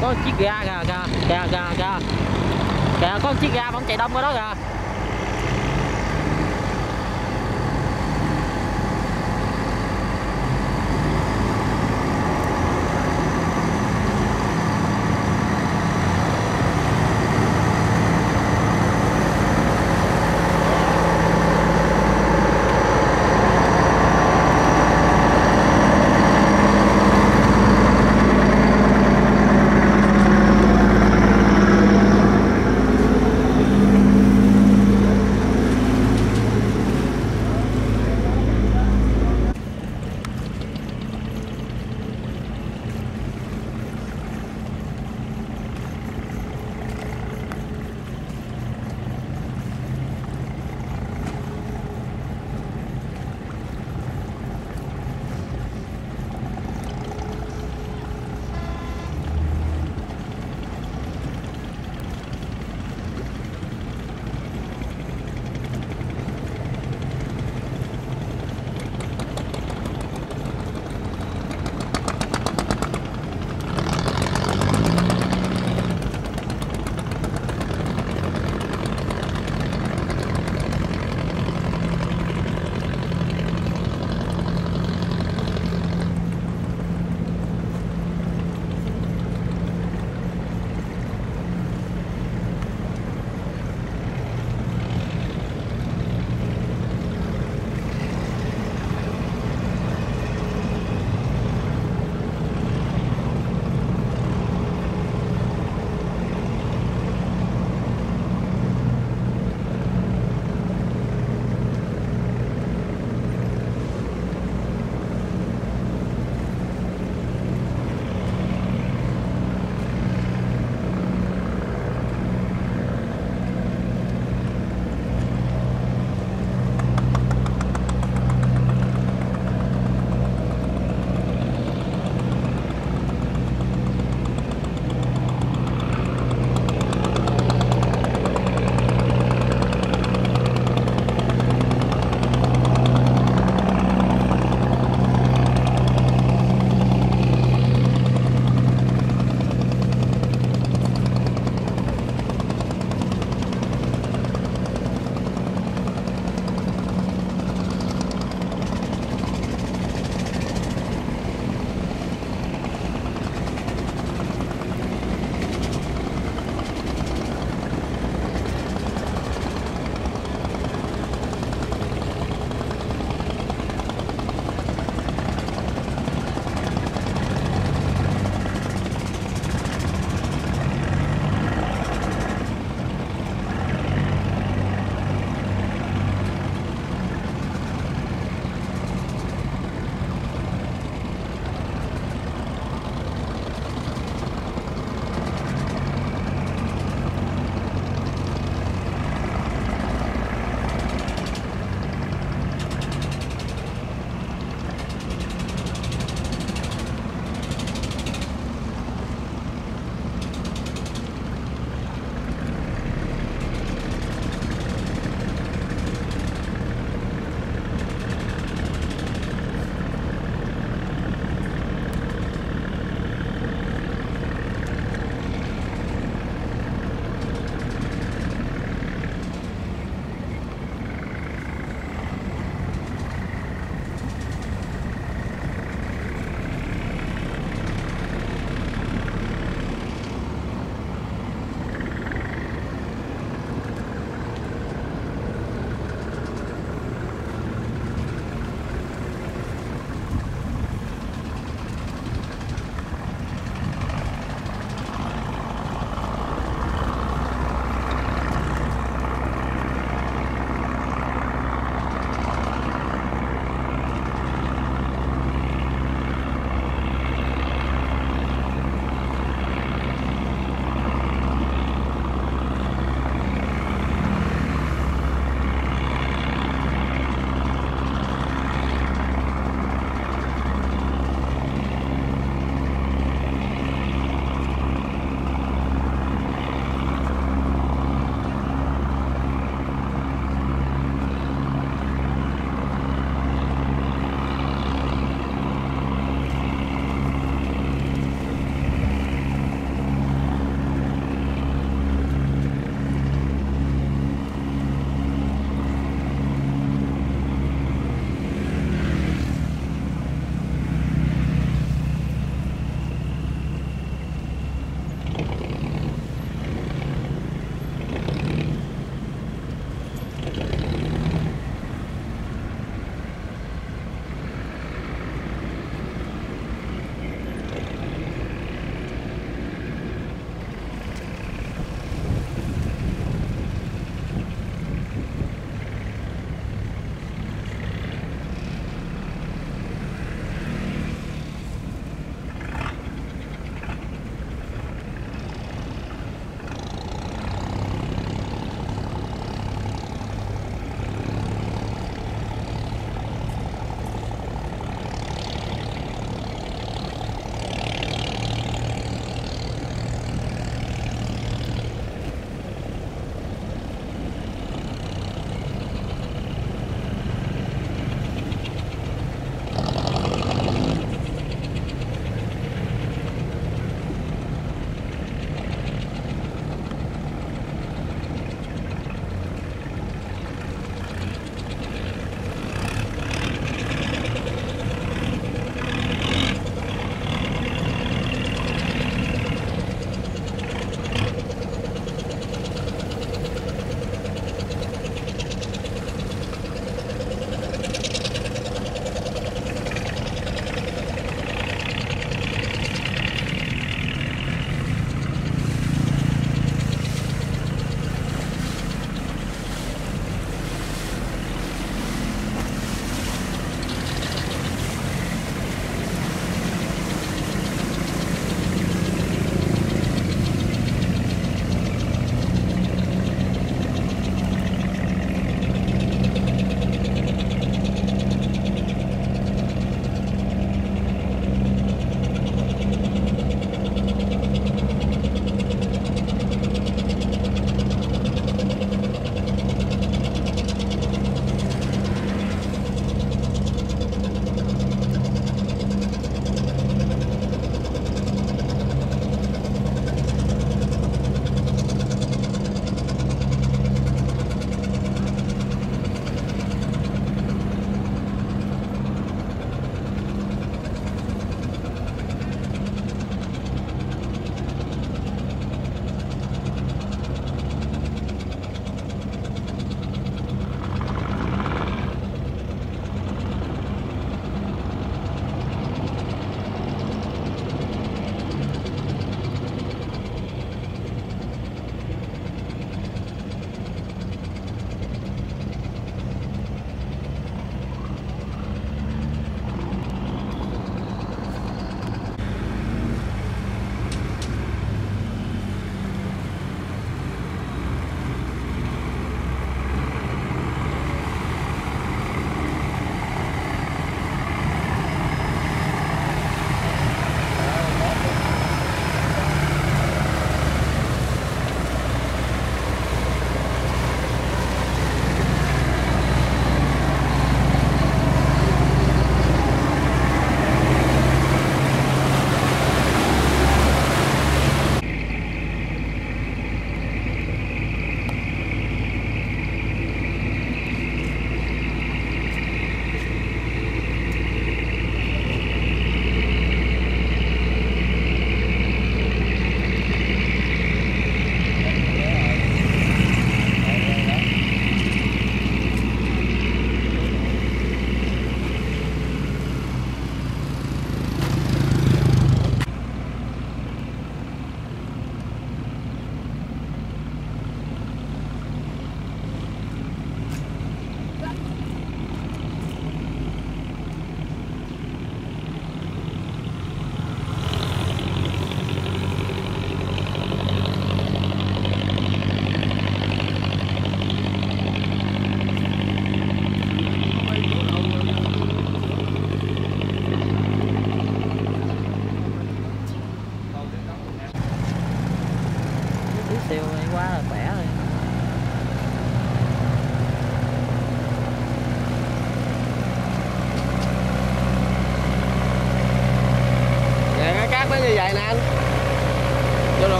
có chiếc ga kìa kìa kìa kìa kìa. Kìa, có chiếc ga vẫn chạy đông ở đó kìa.